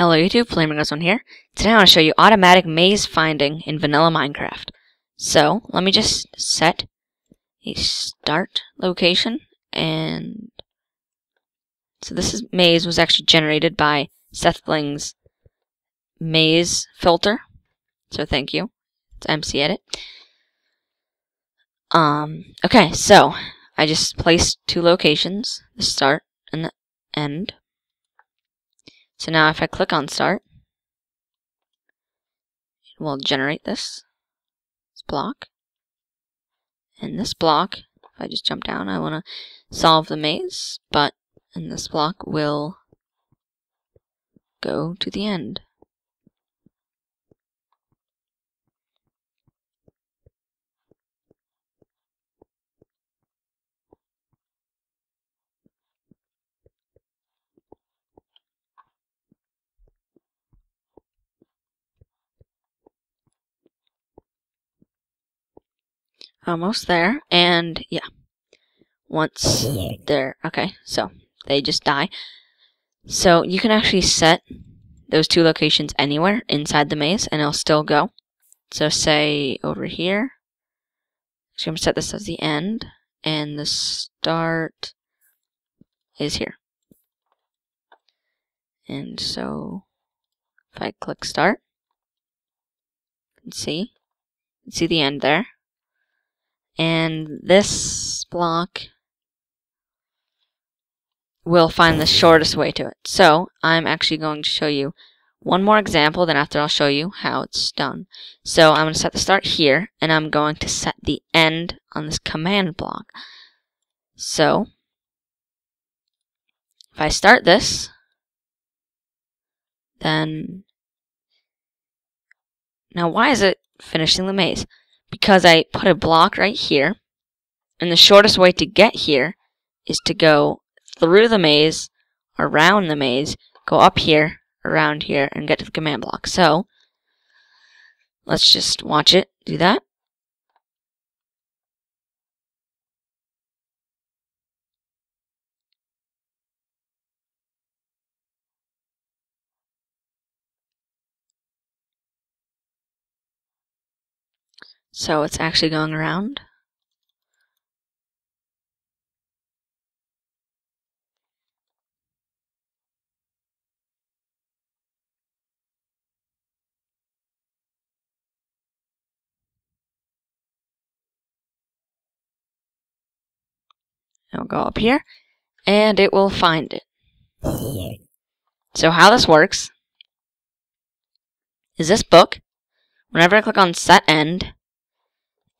Hello YouTube, FlamingRedstone here. Today I want to show you automatic maze finding in vanilla Minecraft. So, let me just set a start location and so this is maze was actually generated by SethBling's maze filter. So thank you. It's MCEdit. Um okay, so I just placed two locations, the start and the end. So now if I click on start, it will generate this, this block. And this block, if I just jump down, I want to solve the maze, but and this block will go to the end. Almost there, and yeah. Once they're okay, so they just die. So you can actually set those two locations anywhere inside the maze, and it'll still go. So say over here. So I'm gonna set this as the end, and the start is here. And so if I click start, you can see, you can see the end there. And this block will find the shortest way to it. So I'm actually going to show you one more example, then after I'll show you how it's done. So I'm going to set the start here, and I'm going to set the end on this command block. So if I start this, then now why is it finishing the maze? Because I put a block right here, and the shortest way to get here is to go through the maze, around the maze, go up here, around here, and get to the command block. So, let's just watch it do that. So it's actually going around. It'll go up here, and it will find it. So how this works is this book, whenever I click on set end,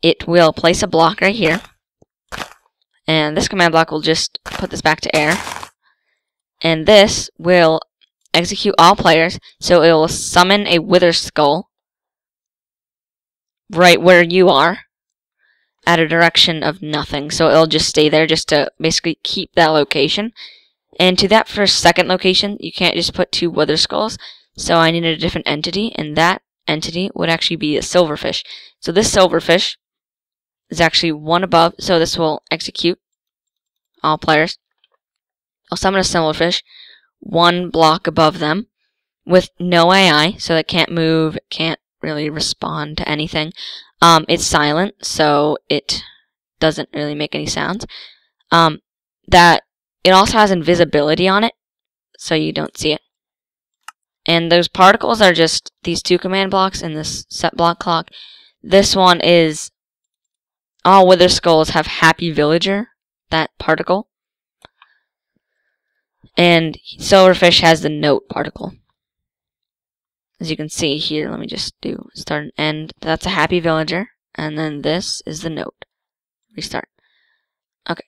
it will place a block right here. And this command block will just put this back to air. And this will execute all players, so it will summon a wither skull right where you are at a direction of nothing. So it'll just stay there just to basically keep that location. And to that first second location, you can't just put two wither skulls. So I needed a different entity, and that entity would actually be a silverfish. So this silverfish is actually one above, so this will execute all players. I'll summon a silverfish, one block above them, with no AI, so it can't move, can't really respond to anything. Um, it's silent, so it doesn't really make any sounds. Um, that it also has invisibility on it, so you don't see it. And those particles are just these two command blocks and this set block clock. This one is all wither skulls have happy villager, that particle. And silverfish has the note particle. As you can see here, let me just do start and end. That's a happy villager. And then this is the note. Restart. Okay.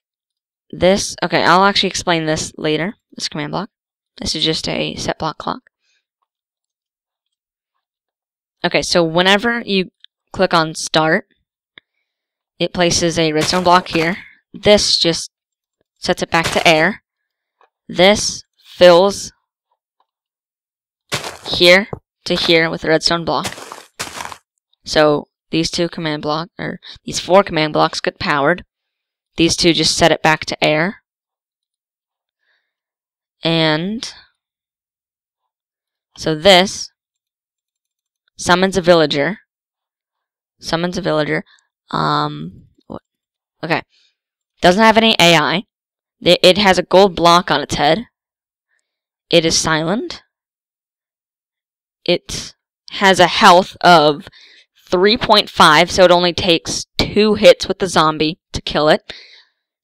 This, okay, I'll actually explain this later, this command block. This is just a set block clock. Okay, so whenever you click on start, it places a redstone block here. This just sets it back to air. This fills here to here with a redstone block. So these two command block or these four command blocks get powered. These two just set it back to air. And So this summons a villager. Summons a villager. Um. Okay. Doesn't have any AI. It has a gold block on its head. It is silent. It has a health of 3.5, so it only takes two hits with the zombie to kill it.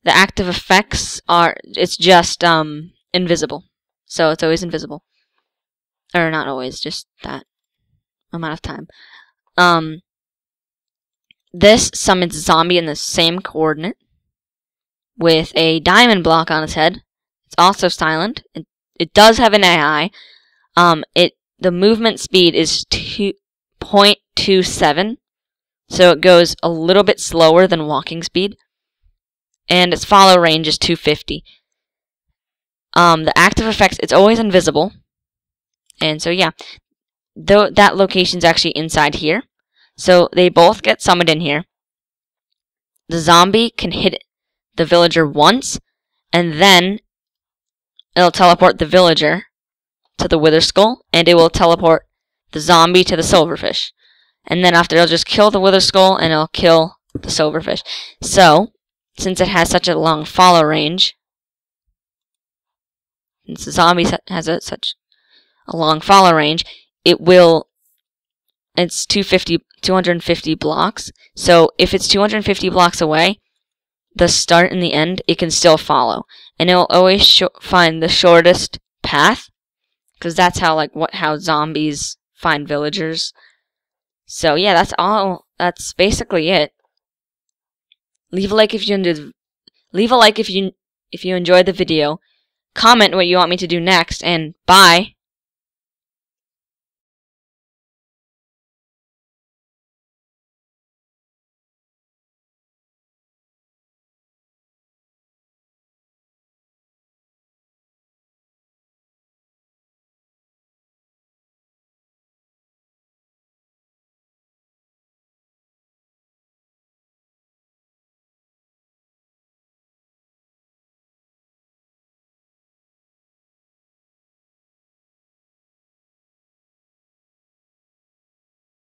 The active effects are, it's just, um, invisible. So it's always invisible. Or not always, just that amount of time. Um, this summons a zombie in the same coordinate with a diamond block on its head. It's also silent. It, it does have an AI. Um, it the movement speed is 2.27, so it goes a little bit slower than walking speed. And its follow range is 250. Um, the active effects, it's always invisible. And so, yeah, though that location's actually inside here. So they both get summoned in here. The zombie can hit the villager once, and then it'll teleport the villager to the Wither Skull, and it will teleport the zombie to the Silverfish. And then after, it'll just kill the Wither Skull, and it'll kill the Silverfish. So, since it has such a long follow range, since the zombie has a, such a long follow range, it will, it's 250, 250 blocks. So if it's 250 blocks away, the start and the end, it can still follow. And it will always find the shortest path because that's how like what how zombies find villagers. So yeah, that's all. That's basically it. Leave a like if you. Leave a like if you if you enjoyed the video. Comment what you want me to do next, and bye.